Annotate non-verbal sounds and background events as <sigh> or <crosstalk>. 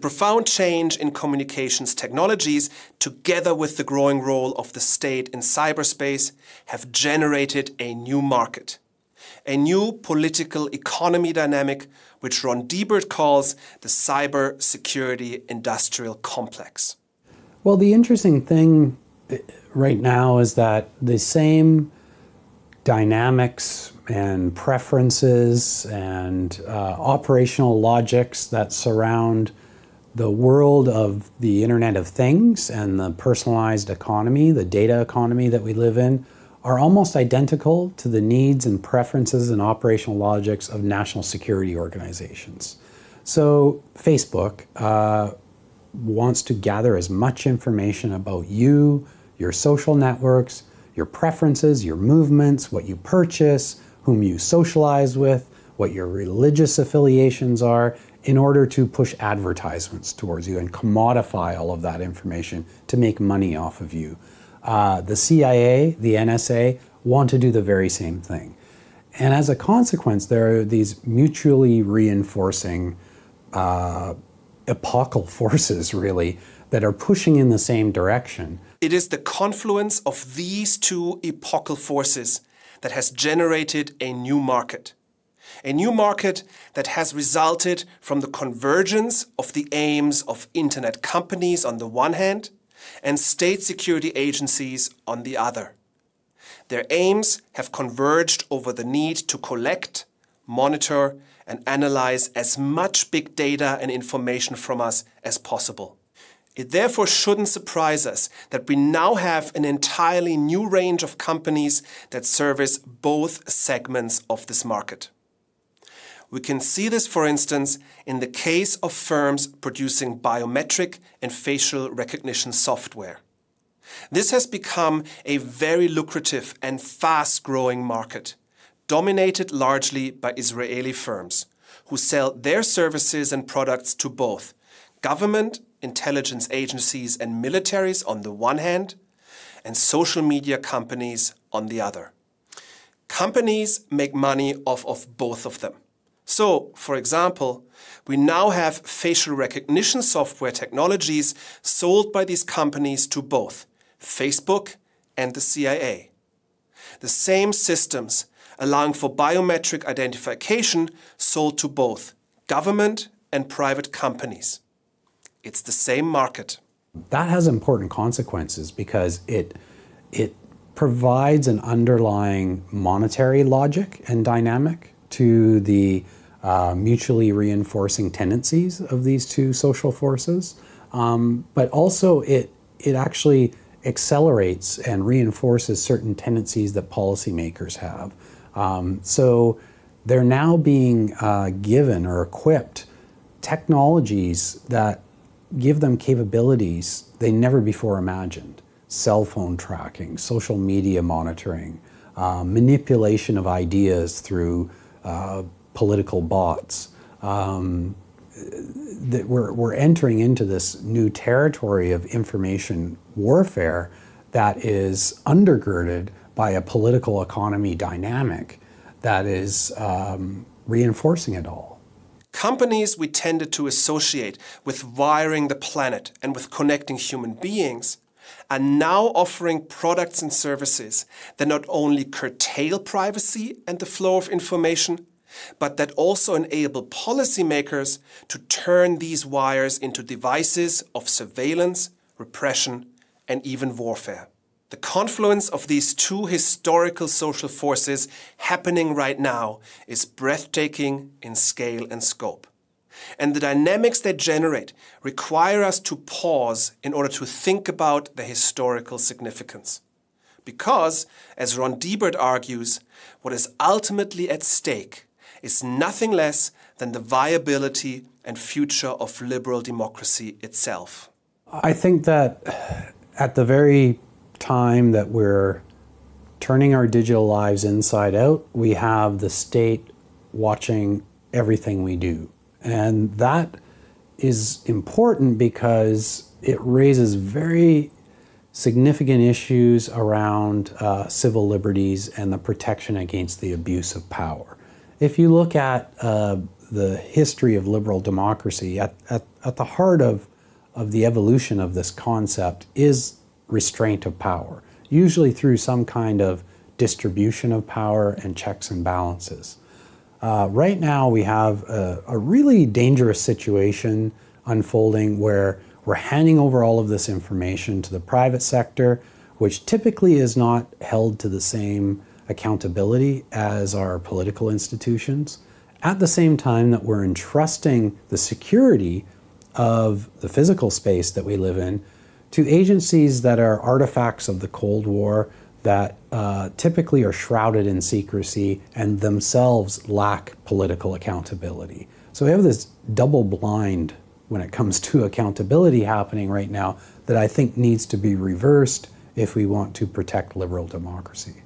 profound change in communications technologies, together with the growing role of the state in cyberspace, have generated a new market. A new political economy dynamic, which Ron Deibert calls the cyber security industrial complex. Well, the interesting thing eh, right now is that the same dynamics and preferences and uh, operational logics that surround the world of the Internet of Things and the personalized economy, the data economy that we live in, are almost identical to the needs and preferences and operational logics of national security organizations. So, Facebook uh, wants to gather as much information about you, your social networks, your preferences, your movements, what you purchase, whom you socialize with, what your religious affiliations are, in order to push advertisements towards you and commodify all of that information to make money off of you. Uh, the CIA, the NSA want to do the very same thing. And as a consequence, there are these mutually reinforcing uh, <laughs> forces, really, that are pushing in the same direction. It is the confluence of these two epochal forces that has generated a new market. A new market that has resulted from the convergence of the aims of internet companies on the one hand and state security agencies on the other. Their aims have converged over the need to collect, monitor, and analyze as much big data and information from us as possible. It therefore shouldn't surprise us that we now have an entirely new range of companies that service both segments of this market. We can see this, for instance, in the case of firms producing biometric and facial recognition software. This has become a very lucrative and fast growing market dominated largely by Israeli firms, who sell their services and products to both government, intelligence agencies, and militaries on the one hand, and social media companies on the other. Companies make money off of both of them. So, for example, we now have facial recognition software technologies sold by these companies to both Facebook and the CIA. The same systems allowing for biometric identification sold to both government and private companies. It's the same market. That has important consequences because it it provides an underlying monetary logic and dynamic to the uh, mutually reinforcing tendencies of these two social forces, um, but also it it actually accelerates and reinforces certain tendencies that policymakers have. Um, so they're now being uh, given or equipped technologies that give them capabilities they never before imagined cell phone tracking, social media monitoring, uh, manipulation of ideas through uh, political bots. Um, that we're, we're entering into this new territory of information warfare that is undergirded by a political economy dynamic that is um, reinforcing it all. Companies we tended to associate with wiring the planet and with connecting human beings are now offering products and services that not only curtail privacy and the flow of information, but that also enable policymakers to turn these wires into devices of surveillance, repression, and even warfare. The confluence of these two historical social forces happening right now is breathtaking in scale and scope. And the dynamics they generate require us to pause in order to think about the historical significance. Because, as Ron Deibert argues, what is ultimately at stake is nothing less than the viability and future of liberal democracy itself. I think that at the very time that we're turning our digital lives inside out, we have the state watching everything we do. And that is important because it raises very significant issues around uh, civil liberties and the protection against the abuse of power. If you look at uh, the history of liberal democracy, at, at, at the heart of, of the evolution of this concept is restraint of power, usually through some kind of distribution of power and checks and balances. Uh, right now, we have a, a, really dangerous situation unfolding where we're handing over all of this information to the private sector, which typically is not held to the same accountability as our political institutions, at the same time that we're entrusting the security of the physical space that we live in to agencies that are artifacts of the Cold War that uh, typically are shrouded in secrecy and themselves lack political accountability. So we have this double blind when it comes <laughs> to accountability happening right now that I think needs to be reversed if we want to protect liberal democracy.